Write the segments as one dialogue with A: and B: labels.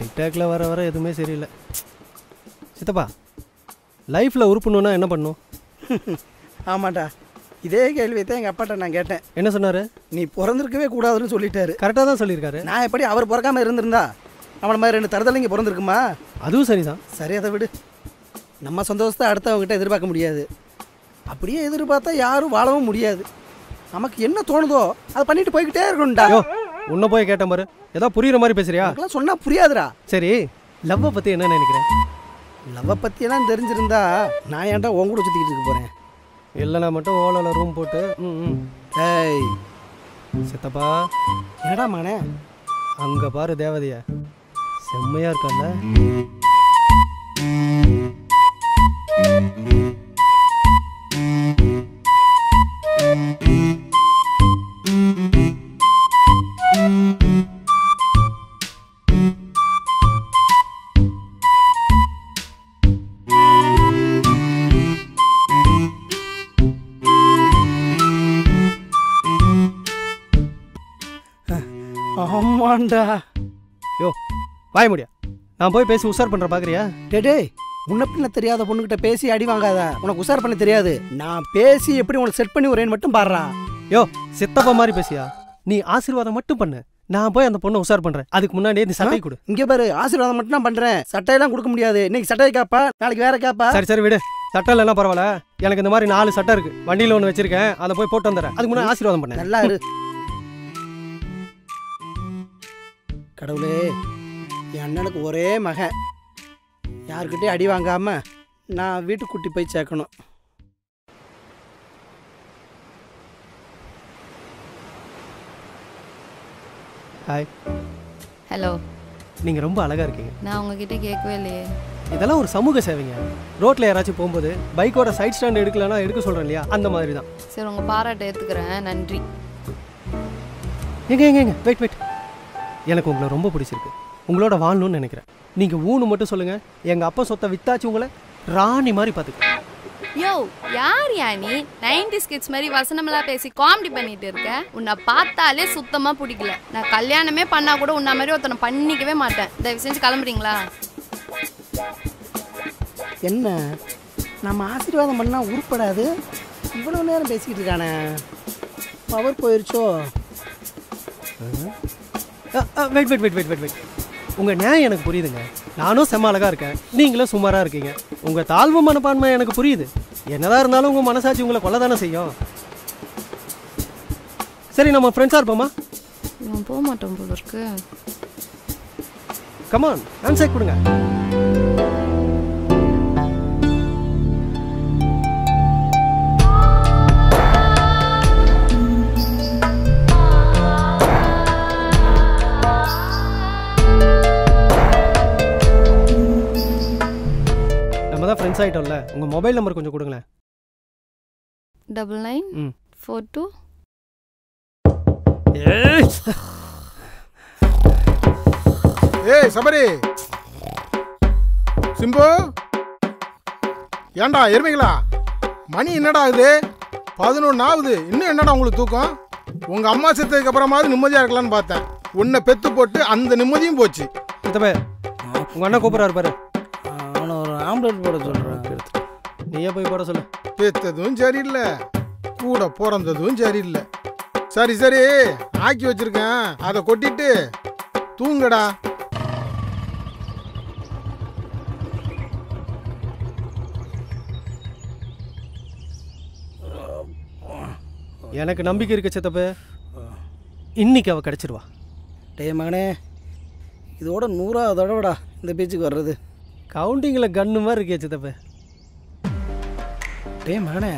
A: டிக்டாக்ல வர வர எதுவுமே சரியில்லை. சித்தப்பா லைஃப்பில் உருப்பணுன்னா என்ன பண்ணும்?
B: ஆமாண்டா இதே கேள்வியை தான் எங்கள் அப்பாட்ட நான் கேட்டேன்.
A: என்ன சொன்னார்?
B: நீ பிறந்திருக்கவே கூடாதுன்னு சொல்லிட்டாரு.
A: கரெக்டாக தான் சொல்லியிருக்காரு.
B: நான் எப்படி அவர் பிறக்காம இருந்திருந்தா? அவன மாதிரி ரெண்டு தருதலைங்க பிறந்திருக்குமா?
A: அதுவும் சரிதான்.
B: சரி அதை விடு. நம்ம சந்தோஷத்தை அடுத்தவங்ககிட்ட எதிர்பார்க்க முடியாது. அப்படியே எதிர்பார்த்தா யாரும் வாழவும் முடியாது. நமக்கு என்ன தோணுதோ அதை பண்ணிட்டு போய்கிட்டே இருக்கணும்டா.
A: உன்னை போய் கேட்டேன் பாரு. ஏதோ புரியுற மாதிரி பேசுறியா?
B: அதெல்லாம் சொன்னா புரியாதுடா.
A: சரி லவ்வை பற்றி என்ன நினைக்கிறேன்?
B: லவ்வை பற்றியெல்லாம் தெரிஞ்சிருந்தா நான் ஏன்டா உன் கூட சுற்றிக்கிட்டு இருக்க போகிறேன்
A: இல்லைனா மட்டும் ஓலாவில் ரூம் போட்டு ம்
B: ஏய்.
A: சித்தப்பா.
B: என்னடா மானே
A: அங்கே பாரு தேவதைய. செம்மையாக இருக்கல்ல
B: ஆமாண்டா
A: யோ வாய முடியா நான் போய் பேசி உஷார் பண்ணுற பார்க்குறியா
B: டே டேய் முன்ன பின்ன தெரியாத பொண்ணுகிட்ட பேசி அடி வாங்காத. உனக்கு உஷார் பண்ண தெரியாது. நான் பேசி எப்படி உனக்கு செட் பண்ணி வரேன்னு மட்டும் பாடுறா.
A: யோ சித்தப்பா மாதிரி பேசியா? நீ ஆசீர்வாதம் மட்டும் பண்ணு. நான் போய் அந்த பொண்ணை உஷார் பண்ணுறேன் அதுக்கு முன்னாடியே நீ சட்டை கொடு.
B: இங்க பாரு ஆசீர்வாதம் மட்டும் நான் பண்றேன். சட்டையெல்லாம் கொடுக்க முடியாது. இன்னைக்கு சட்டையை கேப்பா? நாளைக்கு வேற கேப்பா?
A: சரி சரி விடு. சட்டை இல்லைன்னா பரவாயில்ல. எனக்கு இந்த மாதிரி நாலு சட்டை இருக்கு. வண்டியில் ஒன்று வச்சிருக்கேன். அதை போய் போட்டு வந்துடுறேன். அதுக்கு முன்னாடி ஆசீர்வாதம் பண்ணேன்
B: நல்லா இரு. கடவுளே என் அண்ணனுக்கு ஒரே மகன். யாருக்கிட்டே அடி வாங்காம நான் வீட்டுக்கு கூட்டி போய் சேர்க்கணும்.
A: ஹாய்
C: ஹலோ
A: நீங்கள் ரொம்ப அழகாக இருக்கீங்க.
C: நான் உங்ககிட்ட கேட்கவே இல்லையே.
A: இதெல்லாம் ஒரு சமூக சேவைங்க. ரோட்டில் யாராச்சும் போகும்போது பைக்கோட சைட் ஸ்டாண்ட் எடுக்கலன்னா எடுக்க சொல்கிறேன் இல்லையா? அந்த மாதிரி தான்
C: சரி உங்கள் பாராட்டை ஏற்றுக்கிறேன் நன்றி.
A: எங்க எங்க எங்க? வெயிட் வெயிட் எனக்கு உங்களை ரொம்ப பிடிச்சிருக்கு. உங்களோட வாழணும்னு நினைக்கிறேன். நீங்கள் ஊனு மட்டும் சொல்லுங்கள் எங்கள் அப்பா சொத்தை வித்தாச்சு உங்களை ராணி மாதிரி பார்த்துக்க
C: யோ யார் யா நீ நைன்டி ஸ்கிட்ஸ் மாதிரி வசனமெல்லாம் பேசி காமெடி பண்ணிட்டு இருக்க? உன்னை பார்த்தாலே சுத்தமா பிடிக்கல. நான் கல்யாணமே பண்ணா கூட உன்ன மாதிரி ஒருத்தனை பண்ணிக்கவே மாட்டேன். தயவு செஞ்சு கிளம்புறீங்களா?
B: என்ன? நம்ம ஆசீர்வாதம் பண்ணா உருப்படாது? இவ்வளவு நேரம் பேசிக்கிட்டு இருக்கானே. Power போயிருச்சோ?
A: Wait wait wait wait wait wait உங்கள் நியாயம் எனக்கு புரியுதுங்க. நானும் செம்ம அழகாக இருக்கேன். நீங்களும் சுமாராக இருக்கீங்க. உங்கள் தாழ்வு மனப்பான்மை எனக்கு புரியுது. என்னதான் இருந்தாலும் உங்கள் மனசாட்சி உங்களை கொல்ல தானே செய்யும். சரி நம்ம ஃப்ரெண்ட்ஸாக இருப்போமா?
C: இவன் போக மாட்டோம் போல இருக்கு.
A: கமான் ஆன்சர் கொடுங்க. ஆகிட்டோம்ல உங்கள் மொபைல் நம்பர் கொஞ்சம் கொடுங்களேன்.
C: Double nine four two.
D: ஏய்! சபரி! சிம்பு! ஏன்டா எருமைகளா? மணி என்னடா ஆகுது பதினொன்று ஆகுது. இன்னும் என்னடா உங்களுக்கு தூக்கம்? உங்கள் அம்மா செத்ததுக்கு அப்புறமாவது நிம்மதியாக இருக்கலாம்னு பார்த்தேன். உன்னை பெத்து போட்டு அந்த நிம்மதியும் போச்சு.
A: உங்கள் அண்ணன் கூப்பிட்றாரு பாரு.
B: அவனை ஒரு ஆம்லெட் போட சொல்கிறேன்
A: நீயே போய் போட சொல்லு.
D: பெத்ததும் சரியில்லை கூட பிறந்ததும் சரியில்லை. சரி சரி ஆக்கி வச்சிருக்கேன். அதை கொட்டிட்டு தூங்குடா.
A: எனக்கு நம்பிக்கை இருக்கு சித்தப்பே. இன்னைக்கு அவ கிடைச்சிருவா.
B: டே மகனே இதோட நூறாவது தடவைடா இந்த பீச்சுக்கு வர்றது.
A: கவுண்டிங்கில் கன்னு மாதிரி இருக்கே சித்தப்பே.
B: டே மகனே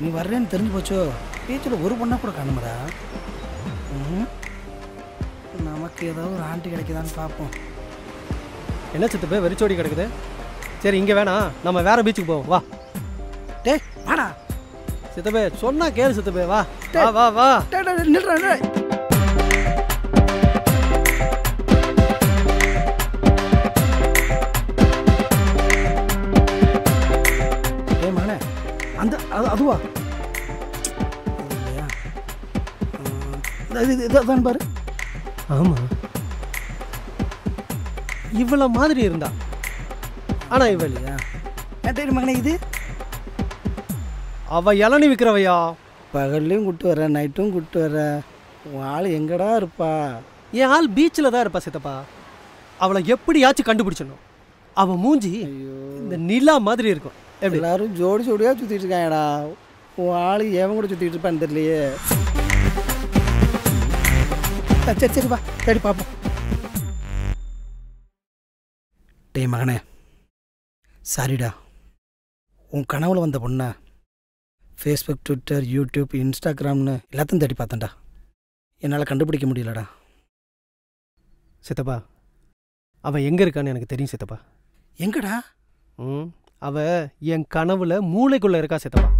B: நீ வர்றேன்னு தெரிஞ்சு போச்சோ? பீச்சில் ஒரு பொண்ணை கூட காணுமடா. நமக்கு ஏதாவது ஒரு ஆண்டி கிடைக்குதான்னு பார்ப்போம்.
A: என்ன சித்தப்பே வெறிச்சோடி கிடக்குது? சரி இங்கே வேணாம் நம்ம வேற பீச்சுக்கு போவோம். வா.
B: டே வாடா.
A: சித்தப்பே சொன்னா கேளு சித்தப்பே. வா. வா வா வா.
B: டே அந்த அது அதுவா? இது இது- இது- இதான் பாரு.
A: ஆமாம் இவ்வளோ மாதிரி இருந்தா? ஆனா இவள்
B: இல்லையா? டேய் மகனே இது.
A: அவ இளநி விற்கிறவையா
B: பகல்லையும் கூட்டு வர நைட்டும் கூட்டு வர உன் ஆள் எங்கடா இருப்பா?
A: என் ஆள் பீச்சில் தான் இருப்பா சித்தப்பா. அவளை எப்படியாச்சும் கண்டுபிடிச்சிடணும். அவ மூஞ்சி இந்த நிலா மாதிரி இருக்கும்.
B: எல்லாரும் ஜோடி ஜோடியாக சுற்றிட்டு இருக்காங்கடா. உன் ஆள் எவன் கூட சுற்றிட்டு இருப்பான்னு தெரியலையே. சரி சரி வா. சரி பார்ப்போம் டேய் மகனே. சாரிடா. உன் கனவுல வந்த பொண்ணை ஃபேஸ்புக் ட்விட்டர் யூடியூப் இன்ஸ்டாகிராம்னு எல்லாத்தையும் தேடி பார்த்தேன்டா. என்னால் கண்டுபிடிக்க முடியலடா.
A: சித்தப்பா அவ எங்க இருக்கான்னு எனக்கு தெரியும் சித்தப்பா.
B: எங்கடா?
A: ம். அவ என் கனவுல மூளைக்குள்ள இருக்கா சித்தப்பா.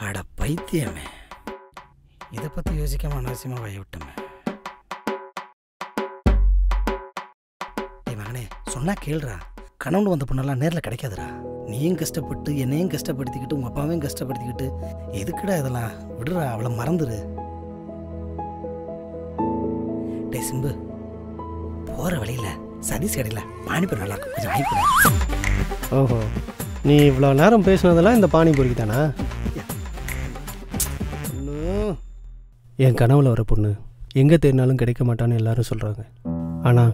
B: அட பைத்தியமே. இதை பற்றி யோசிக்காம அனாவசியமா வய விட்டோமே. மகனே சொன்னா கேள்றா கனவுல வந்த பொண்ணெல்லாம் நேரில் கிடைக்காதுடா. நீயும் கஷ்டப்பட்டு என்னையும் கஷ்டப்படுத்திக்கிட்டு உங்கள் அப்பாவையும் கஷ்டப்படுத்திக்கிட்டு எதுக்குடா இதெல்லாம்? விடுறா அவளை மறந்துடு டேய் சிம்பு போகிற வழியில் சனீஸ் கடையில் பானிபூரி நல்லா இருக்கும் கொஞ்சம் வாங்கி
A: ஓஹோ. நீ இவ்வளோ நேரம் பேசுனதெல்லாம் இந்த பானிபூரிக்கு தானா? என் கனவுல வர பொண்ணு எங்கே தேடினாலும் கிடைக்க மாட்டான்னு எல்லாரும் சொல்கிறாங்க ஆனால்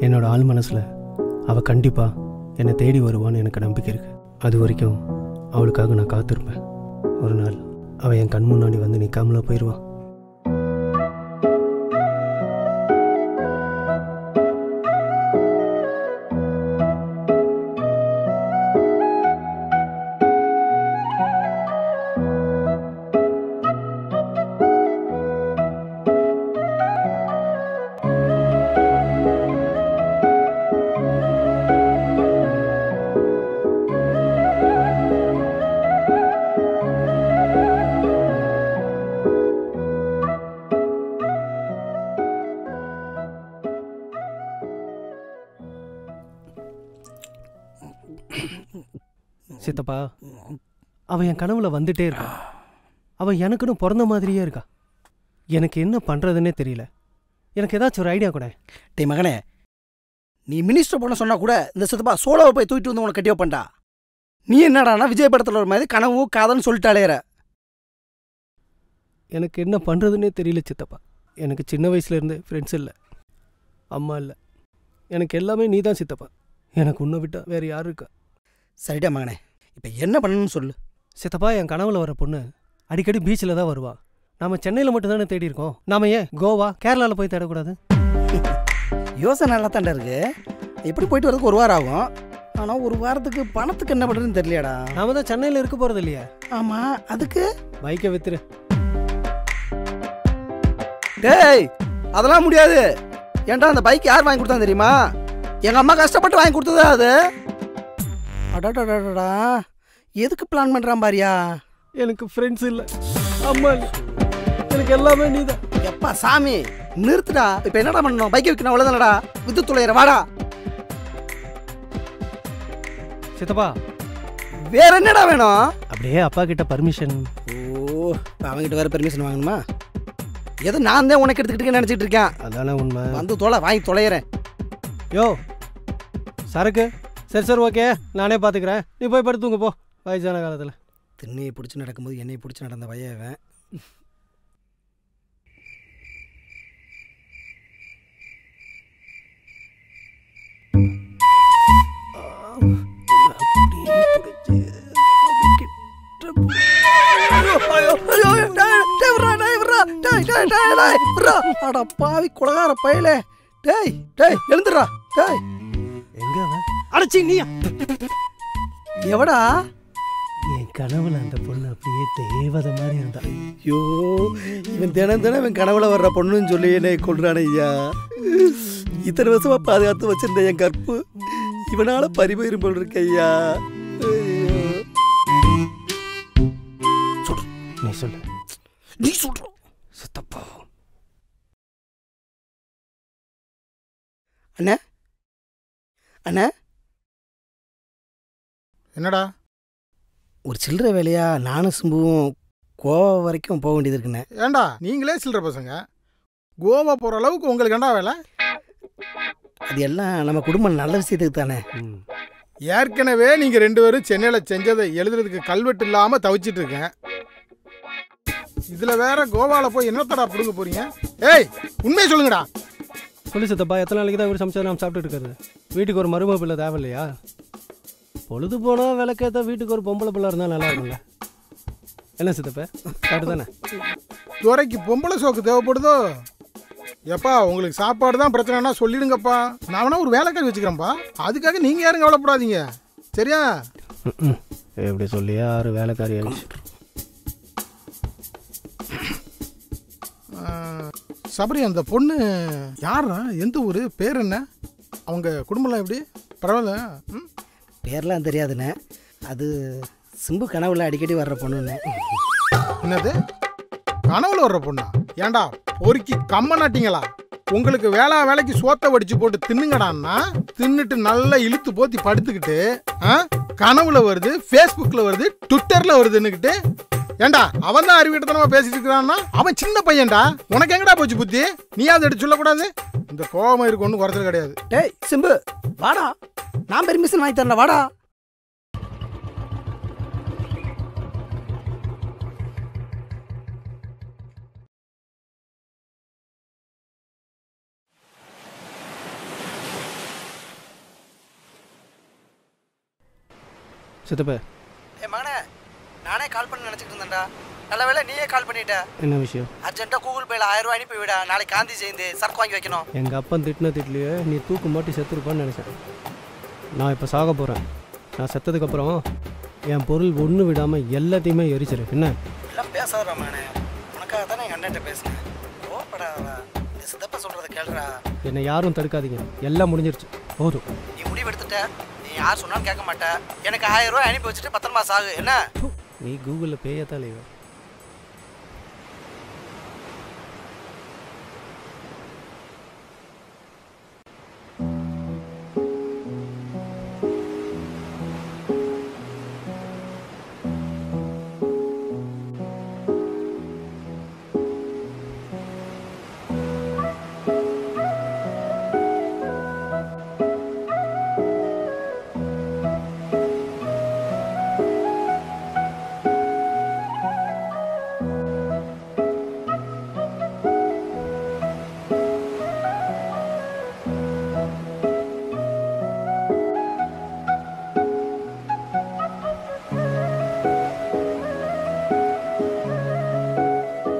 A: என்னோட ஆள் மனசில் அவள் கண்டிப்பாக என்னை தேடி வருவான்னு எனக்கு நம்பிக்கை இருக்குது அது வரைக்கும் அவளுக்காக நான் காத்திருப்பேன். ஒரு நாள் அவள் என் கண் முன்னாடி வந்து நிற்காமல போயிடுவான் சித்தப்பா அவன் என் கனவுல வந்துட்டே இருக்கா அவன் எனக்குன்னு பிறந்த மாதிரியே இருக்கா? எனக்கு என்ன பண்ணுறதுன்னே தெரியல. எனக்கு ஏதாச்சும் ஒரு ஐடியா கூட.
B: டேய் மகனே நீ மினிஸ்டர் பொண்ண சொன்னா கூட இந்த சித்தப்பா சோலாவை போய் தூக்கிட்டு வந்து உனக்கு கட்டி வைப்பேன்டா. நீ என்னடானா விஜய் படத்தில் ஒரு மாதிரி கனவு காதல்னு சொல்லிட்டு அலையிற
A: எனக்கு என்ன பண்ணுறதுன்னே தெரியல சித்தப்பா. எனக்கு சின்ன வயசுலேருந்து ஃப்ரெண்ட்ஸ் இல்லை. அம்மா இல்லை. எனக்கு எல்லாமே நீ தான் சித்தப்பா. எனக்கு உன்னை விட்டா வேறு யார் இருக்கா?
B: சரிடா மகனே. இப்போ என்ன பண்ணணும்னு சொல்லு.
A: சித்தப்பா என் கனவுல வர பொண்ணு அடிக்கடி பீச்சில் தான் வருவா. நாம சென்னையில் மட்டும் தானே தேடி இருக்கோம் நாம ஏன் கோவா கேரளாவில் போய் தேடக்கூடாது?
B: யோசனை நல்லா தாண்டா இருக்கு. எப்படி போயிட்டு வரதுக்கு ஒரு வாரம் ஆகும்? ஆனால் ஒரு வாரத்துக்கு பணத்துக்கு என்ன பண்ணுறதுன்னு தெரியலையாடா
A: நாம தான் சென்னையில் இருக்க போகிறது இல்லையா?
B: ஆமாம் அதுக்கு?
A: பைக்கை வித்துரு.
B: டேய் அதெல்லாம் முடியாது. ஏன்டா அந்த பைக் யார் வாங்கி கொடுத்தா தெரியுமா? எங்கள் அம்மா கஷ்டப்பட்டு வாங்கி கொடுத்தது அது? அடாடாடாடா எதுக்கு பிளான் பண்ணுறான் பாரியா?
A: எனக்கு ஃப்ரெண்ட்ஸ் இல்லை. அம்மா இல்லை. எனக்கு எல்லாமே நீ தான்
B: எப்பா சாமி நிறுத்துடா. இப்போ என்னடா பண்ணணும்? பைக்கை விற்கணும் அவ்வளோதானடா வித்து துளையிற வாடா.
A: சித்தப்பா.
B: வேற என்னடா வேணும்?
A: அப்படியே அப்பா கிட்ட பர்மிஷன்
B: ஓ அவங்ககிட்ட வேற பெர்மிஷன் வாங்கணுமா? ஏதோ நான் தான் உனக்கு எடுத்துக்கிட்டு நினச்சிட்டு இருக்கேன்.
A: அதானே உண்மை.
B: வந்து தொலை வாங்கி தொலைகிறேன்
A: யோ சரக்கு. சரி சரி ஓகே நானே பார்த்துக்கிறேன் நீ போய் படுத்துங்க போ. வயசான காலத்தில்.
B: திண்ணையை பிடிச்சி நடக்கும்போது என்னை பிடிச்சி நடந்த அட பாவி குலகார பயலே டேய் டேய் எழுந்துடுறா டேய்
A: எங்க அவன்? அடைச்சி நீயா
B: எவடா?
A: என் கனவுல அந்த பொண்ணு அப்படியே தேவதை மாதிரி இருந்தா.
B: ஐயோ இவன் தினம் தினம் இவன் கனவுல வர்ற பொண்ணுன்னு சொல்லி என்னை கொள்றான் ஐயா. இத்தனை வருஷமா பாதுகாத்து வச்சிருந்த என் கற்பு. இவனால பறிபயிரும் போல் இருக்கு ஐயோ.
A: நீ சொல்லு.
B: நீ சொல்ற.
A: சித்தப்பா.
B: அண்ணா. அண்ணா.
D: என்னடா?
B: ஒரு சில்லறை வேலையா? நானும் சிம்புவும் கோவா வரைக்கும் போக வேண்டியது இருக்குண்ணே.
D: ஏண்டா நீங்களே சில்லற பசங்க. கோவா போகிற அளவுக்கு உங்களுக்கு என்ன வேலை?
B: அது எல்லாம் நம்ம குடும்பம் நல்ல விஷயத்துக்கு தானே.
A: ம்.
D: ஏற்கனவே நீங்க ரெண்டு பேரும் சென்னையில செஞ்சதை எழுதுறதுக்கு கல்வெட்டு இல்லாம தவிச்சிட்டு இருக்கேன். இதுல வேற கோவால போய் என்னத்தடா புடுங்க போறீங்க? ஏய் உண்மையை சொல்லுங்கடா.
A: சொல்லு சித்தப்பா எத்தனை நாளைக்கு தான் இவர் சமைச்சா நம்ம சாப்பிட்டுட்டு இருக்கிறது வீட்டுக்கு ஒரு மருமக பிள்ளை தேவையில்லையா? பொழுது போனால் விளக்கேற்ற வீட்டுக்கு ஒரு பொம்பளை பிள்ளை இருந்தால் நல்லா இருக்கும்ல. என்ன சித்தப்பா? கரெக்டு தானே?
D: துறைக்கு பொம்பளை சோக்கு தேவைப்படுதோ? எப்பா உங்களுக்கு சாப்பாடு தான் பிரச்சனைனா சொல்லிடுங்கப்பா. நான் வேணா ஒரு வேலைக்காரி வச்சுக்கிறேன்ப்பா. அதுக்காக நீங்க யாரும் கவலைப்படாதீங்க. சரியா?
A: எப்படி சொல்லியே ஆறு வேலைக்காரி
D: சபரி அந்த பொண்ணு யாரா எந்த ஊர்? பேர் என்ன? அவங்க குடும்பம்லாம் எப்படி? பரவாயில்ல ம்?
B: பேர்லாம் தெரியாதுண்ணே. அது சிம்பு கனவுல அடிக்கடி வர்ற பொண்ணுன்னு
D: என்னது? கனவுல வர்ற பொண்ணா? ஏன்டா பொறுக்கி கம்ம நாட்டிங்களா உங்களுக்கு வேளா வேலைக்கு சோத்தை வடிச்சு போட்டு தின்னுங்கடான்னா தின்னுட்டு நல்லா இழுத்து போத்தி படுத்துக்கிட்டு ஆ? கனவுல வருது ஃபேஸ்புக்ல வருது ட்விட்டர்ல வருதுன்னுக்கிட்டு ஏண்டா அவன் தான் அறிவிட்டத்தனமா பேசிட்டு இருக்கிறான்னா? அவன் சின்ன பையன்டா. உனக்கு எங்கடா போச்சு புத்தி? நீ அதை எடுத்து சொல்லக்கூடாது? இந்த கோபம் இருக்கு ஒன்றும் குறைச்சல் கிடையாது.
B: டேய் சிம்பு வாடா. நான் பெர்மிஷன் வாங்கி தரல வாடா.
A: சித்தப்பா.
B: ஏ மகனே நானே கால் பண்ண நினச்சிட்டு இருந்தேன்டா. நல்ல வேளை நீயே கால் பண்ணிட்ட.
A: என்ன விஷயம்?
B: அர்ஜென்ட்டாக கூகுள் பேல ஆயிரம் ரூபாய் அனுப்பி விடா. நாளைக்கு காந்தி ஜெயந்தி சரக்கு வாங்கி வைக்கணும்.
A: எங்கள் அப்பன் திட்டின திட்லையே நீ தூக்கு மாட்டி செத்துருப்பான்னு நினச்சேன். நான் இப்போ சாக போகிறேன் நான் செத்ததுக்கப்புறம் என் பொருள் ஒன்று விடாமல் எல்லாத்தையுமே எரிச்சிரு. என்ன?
B: எல்லாம் பேசாத மகனே. உனக்காக தானே எங்கள் அண்ணன்ட்ட பேசினேன். கோப்படாதா இந்த சித்தப்பா சொல்கிறத கேளுடா.
A: என்னை யாரும் தடுக்காதீங்க. எல்லாம் முடிஞ்சிருச்சு. போதும்.
B: நீ முடிவு எடுத்துட்ட. நீ யார் சொன்னாலும் கேட்க மாட்ட. எனக்கு ஆயிரம் ரூபாய் அனுப்பி வச்சுட்டு பத்திரமா சாகு என்ன?
A: நீ கூகுளில் பேயத்தாலே இவ.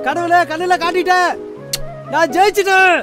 A: கடவுளே கண்ணில் காட்டிட்டேன். நான் ஜெயிச்சிட்டேன்.